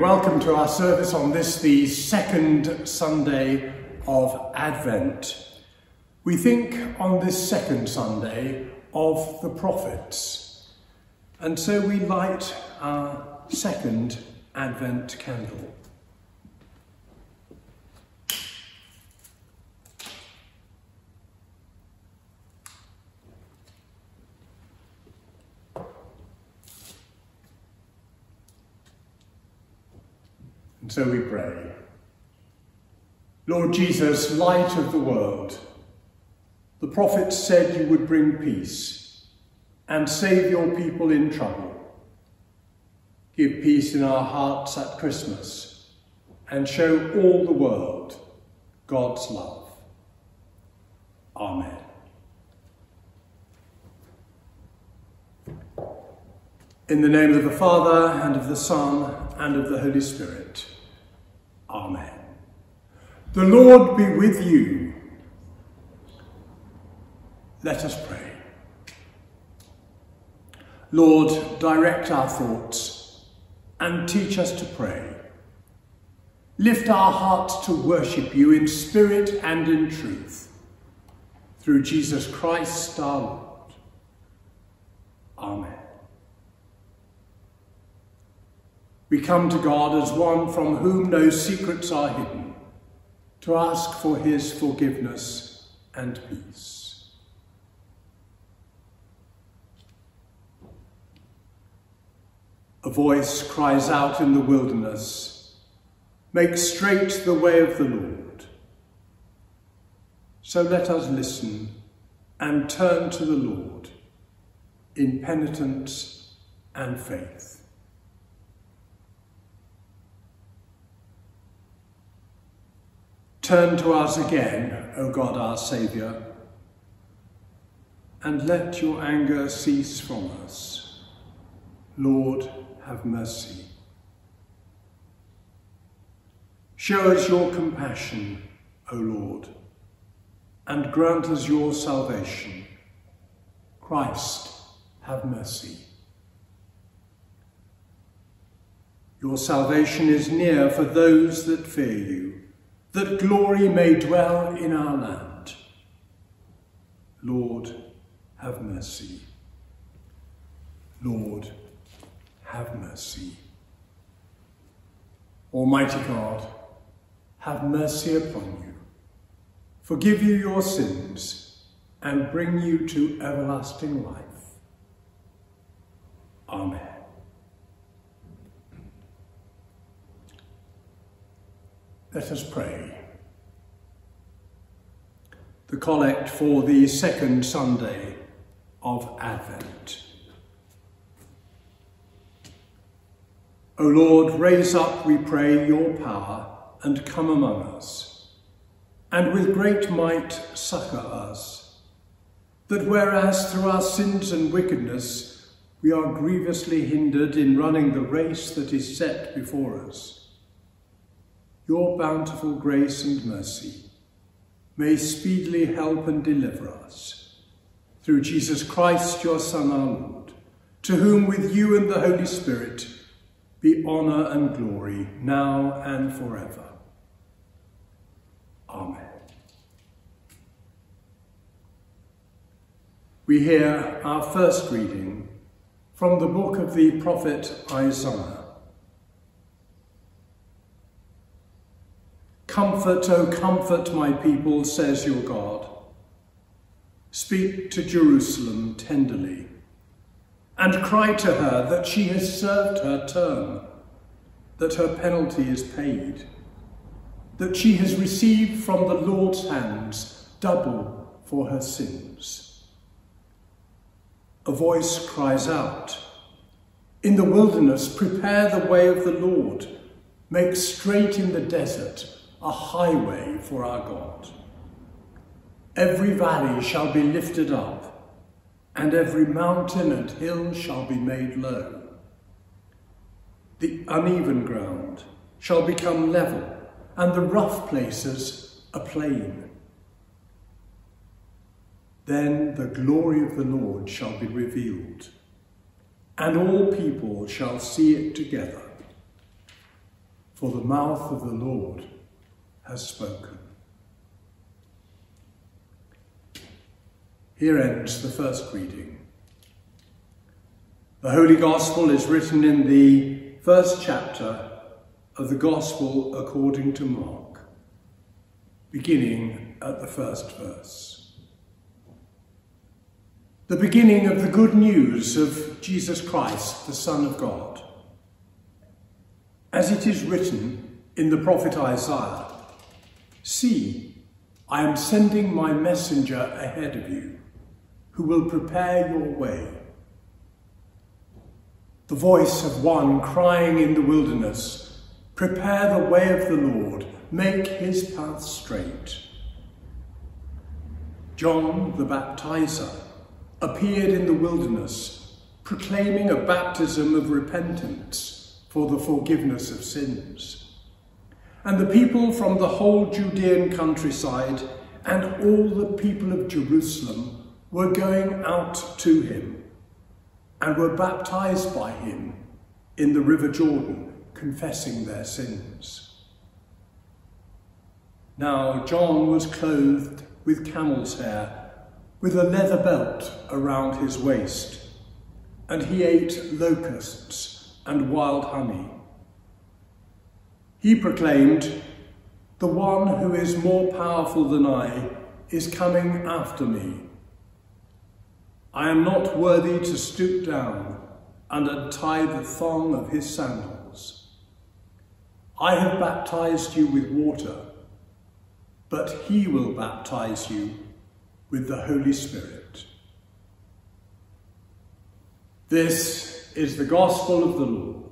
Welcome to our service on this, the second Sunday of Advent. We think on this second Sunday of the prophets, and so we light our second Advent candle. And so we pray. Lord Jesus, light of the world, the prophets said you would bring peace and save your people in trouble. Give peace in our hearts at Christmas and show all the world God's love. Amen. In the name of the Father, and of the Son, and of the Holy Spirit. Amen. The Lord be with you. Let us pray. Lord, direct our thoughts and teach us to pray. Lift our hearts to worship you in spirit and in truth. Through Jesus Christ our Lord. Amen. We come to God as one from whom no secrets are hidden, to ask for his forgiveness and peace. A voice cries out in the wilderness, Make straight the way of the Lord. So let us listen and turn to the Lord in penitence and faith. Turn to us again, O God our Saviour, and let your anger cease from us. Lord, have mercy. Show us your compassion, O Lord, and grant us your salvation. Christ, have mercy. Your salvation is near for those that fear you that glory may dwell in our land. Lord, have mercy. Lord, have mercy. Almighty God, have mercy upon you, forgive you your sins, and bring you to everlasting life. Amen. Let us pray. The collect for the second Sunday of Advent. O Lord, raise up, we pray, your power and come among us, and with great might succour us, that whereas through our sins and wickedness we are grievously hindered in running the race that is set before us, your bountiful grace and mercy may speedily help and deliver us. Through Jesus Christ, your Son, our Lord, to whom with you and the Holy Spirit be honour and glory, now and forever. Amen. We hear our first reading from the book of the prophet Isaiah. Comfort, O comfort my people, says your God. Speak to Jerusalem tenderly, and cry to her that she has served her term, that her penalty is paid, that she has received from the Lord's hands double for her sins. A voice cries out, In the wilderness prepare the way of the Lord, make straight in the desert a highway for our God. Every valley shall be lifted up, and every mountain and hill shall be made low. The uneven ground shall become level, and the rough places a plain. Then the glory of the Lord shall be revealed, and all people shall see it together, for the mouth of the Lord has spoken. Here ends the first reading. The Holy Gospel is written in the first chapter of the Gospel according to Mark, beginning at the first verse. The beginning of the good news of Jesus Christ, the Son of God. As it is written in the prophet Isaiah, See, I am sending my messenger ahead of you, who will prepare your way. The voice of one crying in the wilderness, Prepare the way of the Lord, make his path straight. John the baptizer appeared in the wilderness, proclaiming a baptism of repentance for the forgiveness of sins. And the people from the whole Judean countryside and all the people of Jerusalem were going out to him and were baptized by him in the river Jordan, confessing their sins. Now John was clothed with camel's hair, with a leather belt around his waist, and he ate locusts and wild honey. He proclaimed, The one who is more powerful than I is coming after me. I am not worthy to stoop down and untie the thong of his sandals. I have baptized you with water, but he will baptize you with the Holy Spirit. This is the gospel of the Lord.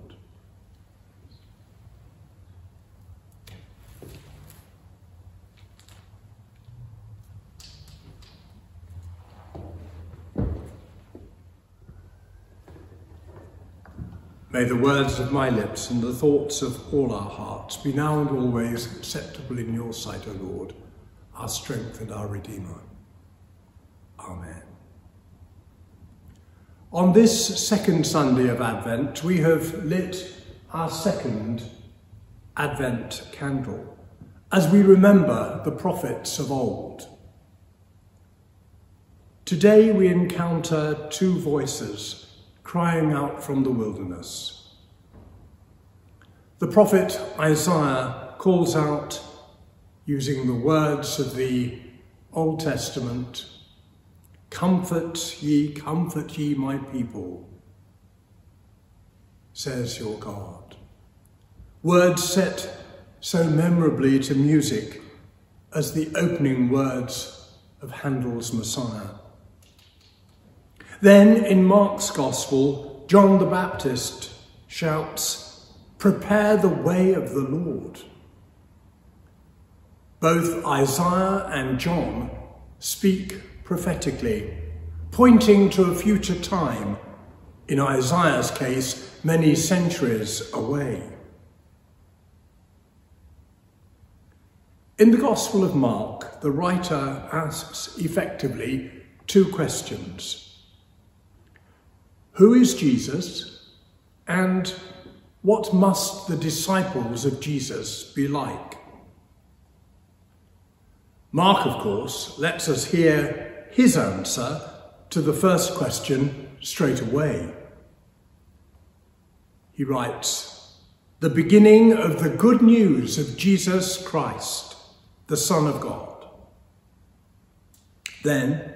May the words of my lips and the thoughts of all our hearts be now and always acceptable in your sight, O Lord, our strength and our Redeemer. Amen. On this second Sunday of Advent, we have lit our second Advent candle as we remember the prophets of old. Today we encounter two voices crying out from the wilderness. The prophet Isaiah calls out, using the words of the Old Testament, Comfort ye, comfort ye, my people, says your God. Words set so memorably to music as the opening words of Handel's Messiah. Then in Mark's Gospel, John the Baptist shouts, Prepare the way of the Lord. Both Isaiah and John speak prophetically, pointing to a future time, in Isaiah's case, many centuries away. In the Gospel of Mark, the writer asks effectively two questions. Who is Jesus and what must the disciples of Jesus be like? Mark, of course, lets us hear his answer to the first question straight away. He writes, The beginning of the good news of Jesus Christ, the Son of God. Then,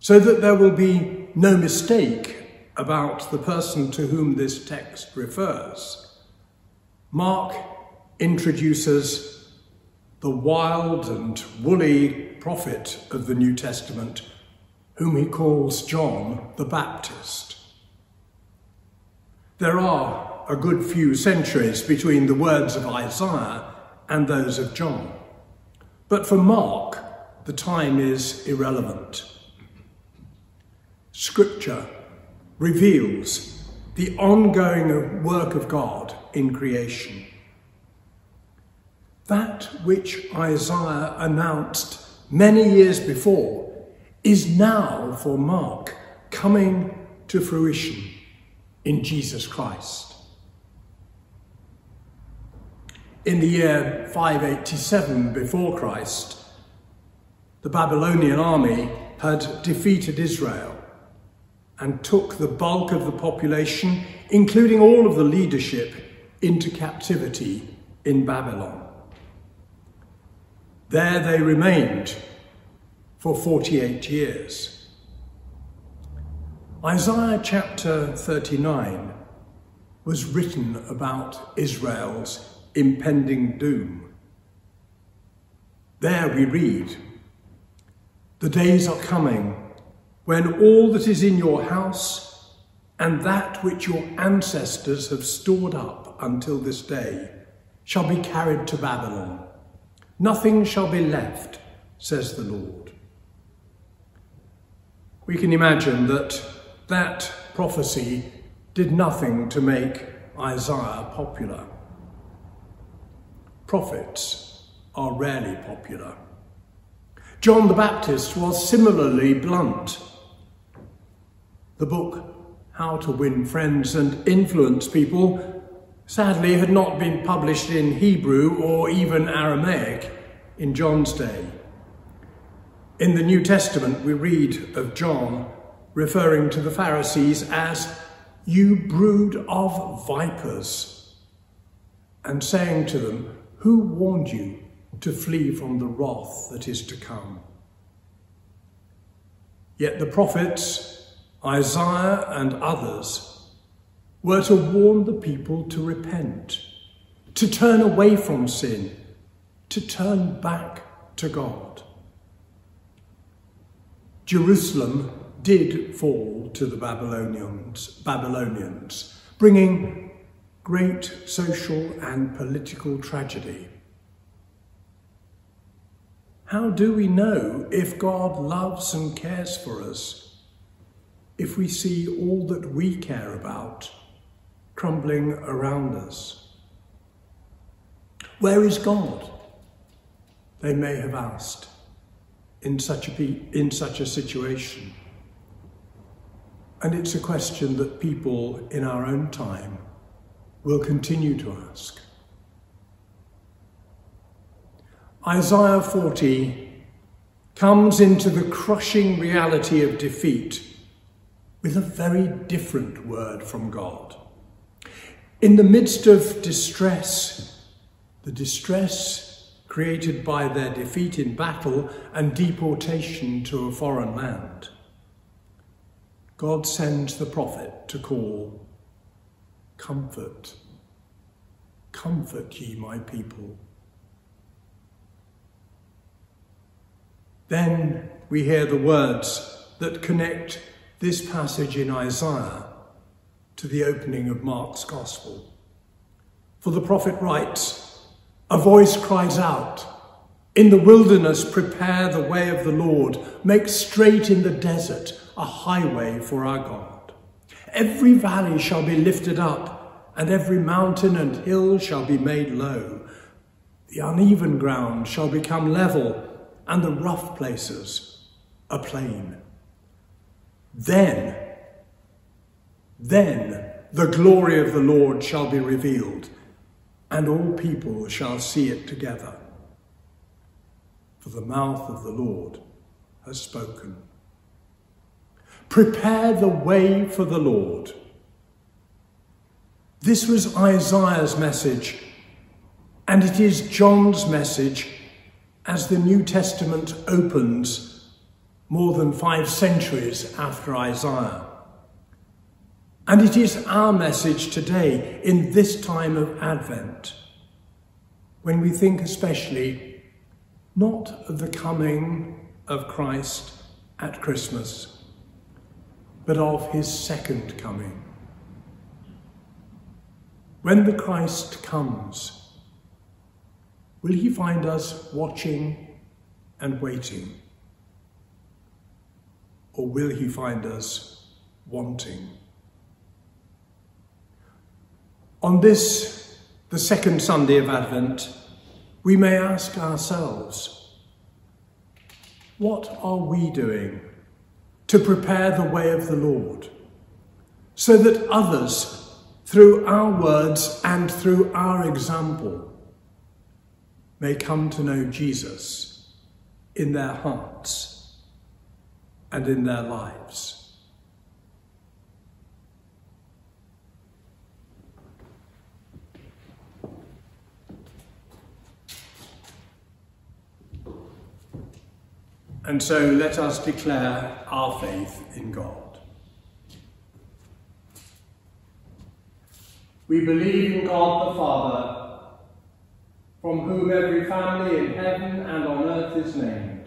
so that there will be no mistake about the person to whom this text refers, Mark introduces the wild and woolly prophet of the New Testament, whom he calls John the Baptist. There are a good few centuries between the words of Isaiah and those of John. But for Mark, the time is irrelevant. Scripture reveals the ongoing work of God in creation. That which Isaiah announced many years before is now for Mark coming to fruition in Jesus Christ. in the year 587 before Christ, the Babylonian army had defeated Israel and took the bulk of the population, including all of the leadership, into captivity in Babylon. There they remained for 48 years. Isaiah chapter 39 was written about Israel's impending doom. There we read, The days are coming when all that is in your house and that which your ancestors have stored up until this day shall be carried to Babylon. Nothing shall be left, says the Lord. We can imagine that that prophecy did nothing to make Isaiah popular. Prophets are rarely popular. John the Baptist was similarly blunt. The book, How to Win Friends and Influence People, sadly had not been published in Hebrew or even Aramaic in John's day. In the New Testament, we read of John referring to the Pharisees as you brood of vipers, and saying to them, Who warned you to flee from the wrath that is to come? Yet the prophets, Isaiah and others, were to warn the people to repent, to turn away from sin, to turn back to God. Jerusalem did fall to the Babylonians, Babylonians, bringing great social and political tragedy. How do we know if God loves and cares for us if we see all that we care about crumbling around us? Where is God? They may have asked in such a, in such a situation. And it's a question that people in our own time will continue to ask. Isaiah 40 comes into the crushing reality of defeat with a very different word from God. In the midst of distress, the distress created by their defeat in battle and deportation to a foreign land, God sends the prophet to call, Comfort, comfort ye my people. Then we hear the words that connect this passage in Isaiah to the opening of Mark's Gospel. For the prophet writes, A voice cries out, In the wilderness prepare the way of the Lord, make straight in the desert a highway for our God. Every valley shall be lifted up, and every mountain and hill shall be made low. The uneven ground shall become level, and the rough places a plain. Then, then the glory of the Lord shall be revealed, and all people shall see it together. For the mouth of the Lord has spoken. Prepare the way for the Lord. This was Isaiah's message, and it is John's message as the New Testament opens more than five centuries after Isaiah. And it is our message today in this time of Advent, when we think especially not of the coming of Christ at Christmas but of his second coming. When the Christ comes, will he find us watching and waiting? Or will he find us wanting? On this, the second Sunday of Advent, we may ask ourselves, what are we doing to prepare the way of the Lord, so that others, through our words and through our example, may come to know Jesus in their hearts and in their lives. And so let us declare our faith in God. We believe in God the Father, from whom every family in heaven and on earth is named.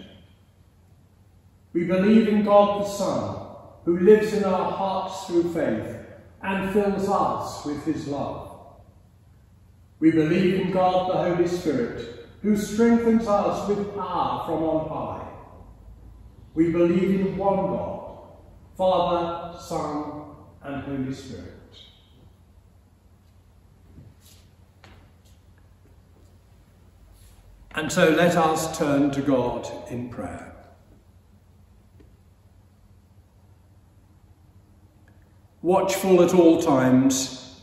We believe in God the Son, who lives in our hearts through faith and fills us with his love. We believe in God the Holy Spirit, who strengthens us with power from on high. We believe in one God, Father, Son, and Holy Spirit. And so let us turn to God in prayer. Watchful at all times,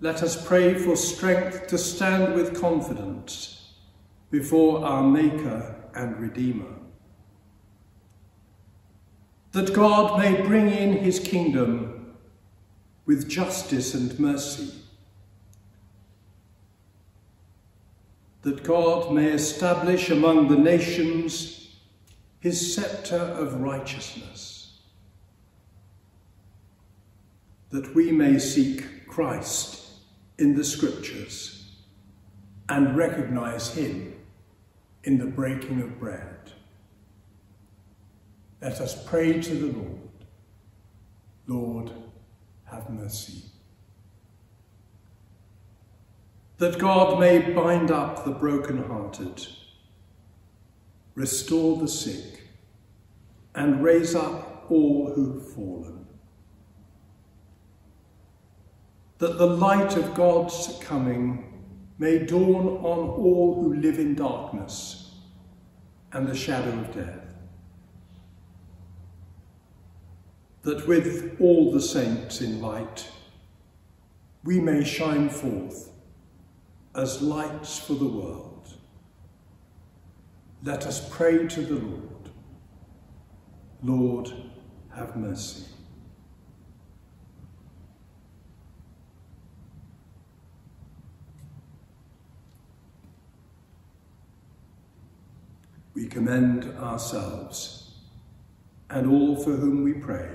let us pray for strength to stand with confidence before our Maker and Redeemer. That God may bring in his kingdom with justice and mercy, that God may establish among the nations his sceptre of righteousness, that we may seek Christ in the scriptures and recognize him in the breaking of bread. Let us pray to the Lord. Lord, have mercy. That God may bind up the broken-hearted, restore the sick, and raise up all who've fallen. That the light of God's coming may dawn on all who live in darkness and the shadow of death that with all the saints in light, we may shine forth as lights for the world. Let us pray to the Lord. Lord, have mercy. We commend ourselves and all for whom we pray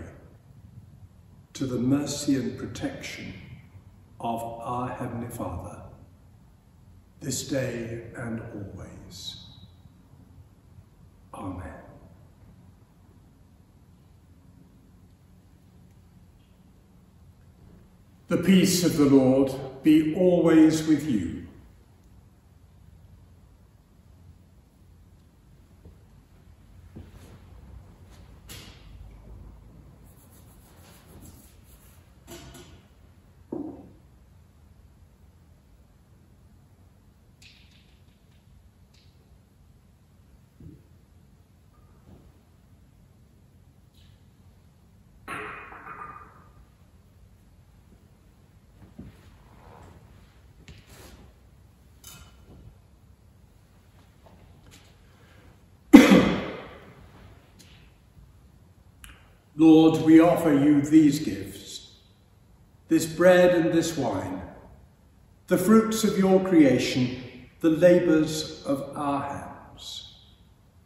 to the mercy and protection of our Heavenly Father, this day and always. Amen. The peace of the Lord be always with you. Lord, we offer you these gifts, this bread and this wine, the fruits of your creation, the labours of our hands.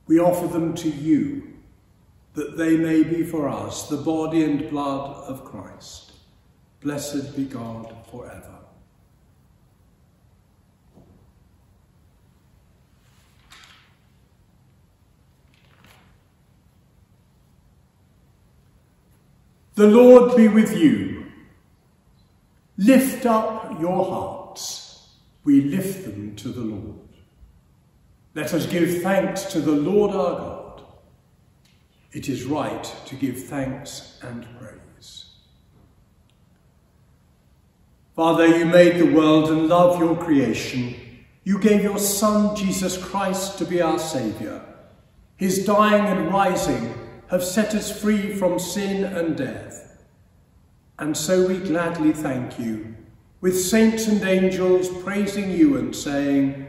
We offer them to you, that they may be for us the body and blood of Christ. Blessed be God forever. The Lord be with you. Lift up your hearts. We lift them to the Lord. Let us give thanks to the Lord our God. It is right to give thanks and praise. Father, you made the world and love your creation. You gave your Son, Jesus Christ, to be our Saviour. His dying and rising have set us free from sin and death. And so we gladly thank you, with saints and angels praising you and saying,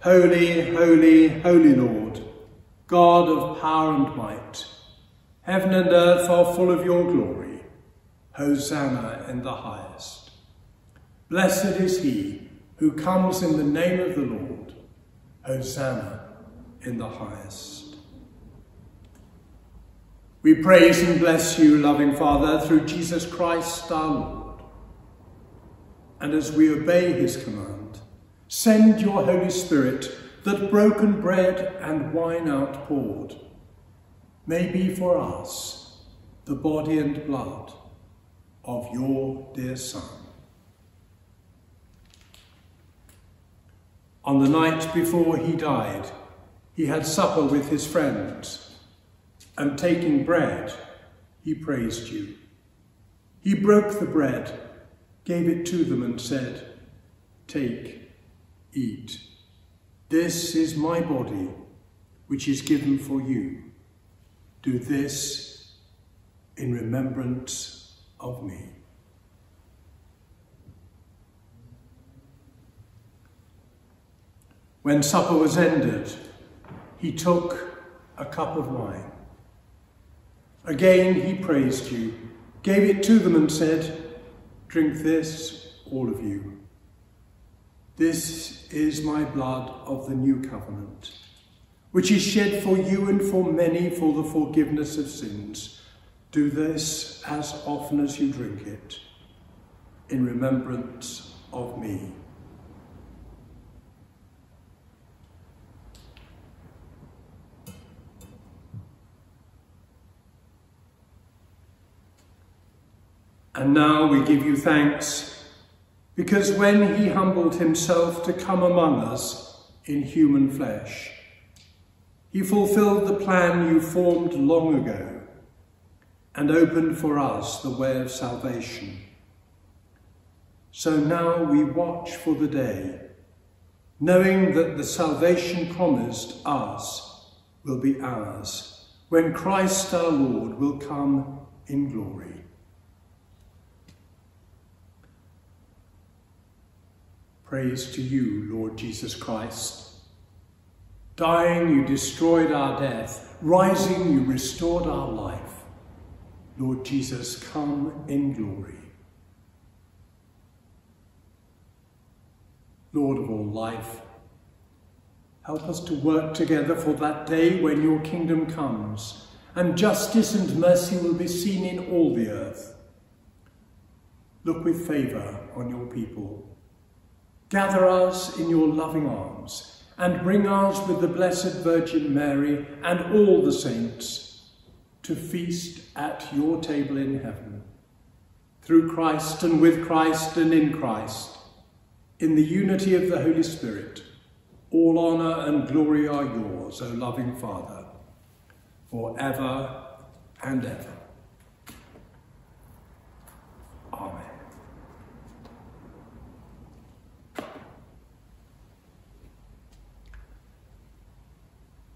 Holy, holy, holy Lord, God of power and might, heaven and earth are full of your glory. Hosanna in the highest. Blessed is he who comes in the name of the Lord. Hosanna in the highest. We praise and bless you, loving Father, through Jesus Christ our Lord. And as we obey his command, Send your Holy Spirit that broken bread and wine outpoured may be for us the body and blood of your dear Son. On the night before he died, he had supper with his friends, and taking bread, he praised you. He broke the bread, gave it to them, and said, Take, eat. This is my body, which is given for you. Do this in remembrance of me. When supper was ended, he took a cup of wine. Again he praised you, gave it to them and said, Drink this, all of you. This is my blood of the new covenant, which is shed for you and for many for the forgiveness of sins. Do this as often as you drink it, in remembrance of me. And now we give you thanks because when he humbled himself to come among us in human flesh, he fulfilled the plan you formed long ago and opened for us the way of salvation. So now we watch for the day, knowing that the salvation promised us will be ours when Christ our Lord will come in glory. Praise to you, Lord Jesus Christ. Dying, you destroyed our death. Rising, you restored our life. Lord Jesus, come in glory. Lord of all life, help us to work together for that day when your kingdom comes and justice and mercy will be seen in all the earth. Look with favour on your people Gather us in your loving arms and bring us with the Blessed Virgin Mary and all the saints to feast at your table in heaven. Through Christ and with Christ and in Christ, in the unity of the Holy Spirit, all honour and glory are yours, O loving Father, for ever and ever. Amen.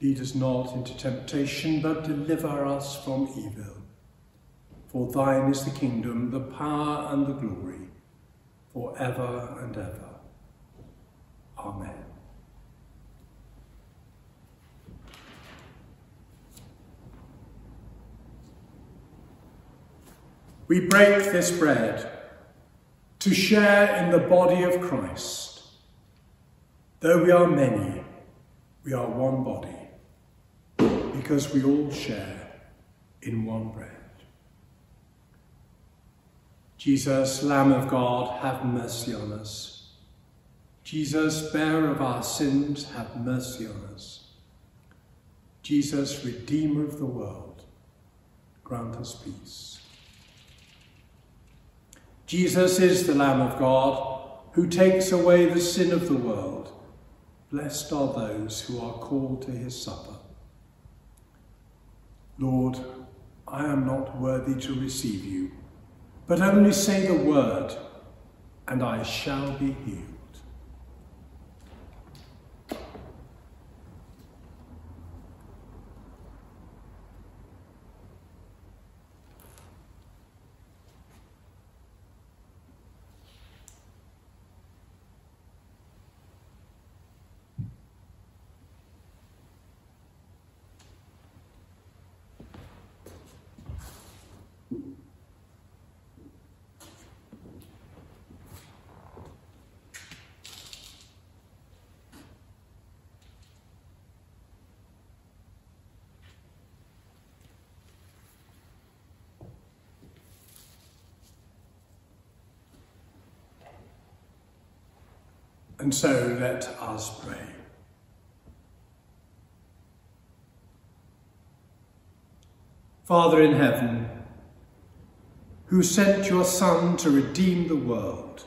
Lead us not into temptation, but deliver us from evil. For thine is the kingdom, the power and the glory, for ever and ever. Amen. We break this bread to share in the body of Christ. Though we are many, we are one body because we all share in one bread. Jesus, Lamb of God, have mercy on us. Jesus, bearer of our sins, have mercy on us. Jesus, Redeemer of the world, grant us peace. Jesus is the Lamb of God who takes away the sin of the world. Blessed are those who are called to his supper. Lord, I am not worthy to receive you, but only say the word, and I shall be healed. And so let us pray. Father in heaven, who sent your Son to redeem the world,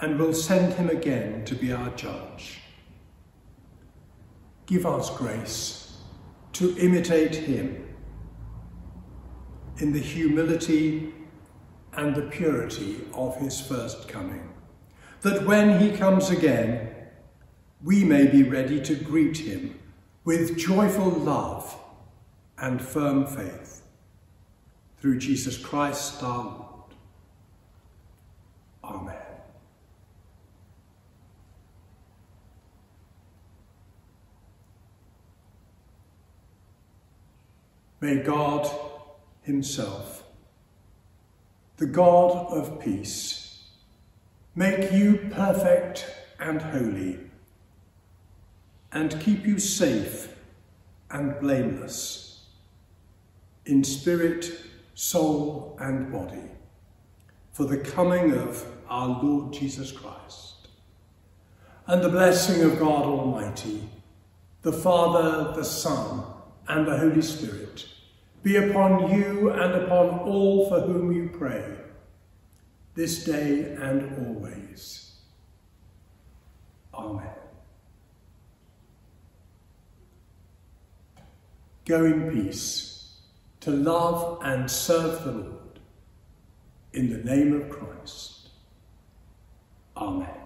and will send him again to be our judge, give us grace to imitate him in the humility and the purity of his first coming that when he comes again, we may be ready to greet him with joyful love and firm faith. Through Jesus Christ our Lord. Amen. May God himself, the God of peace, make you perfect and holy, and keep you safe and blameless in spirit, soul, and body, for the coming of our Lord Jesus Christ. And the blessing of God Almighty, the Father, the Son, and the Holy Spirit, be upon you and upon all for whom you pray, this day and always. Amen. Go in peace to love and serve the Lord. In the name of Christ. Amen.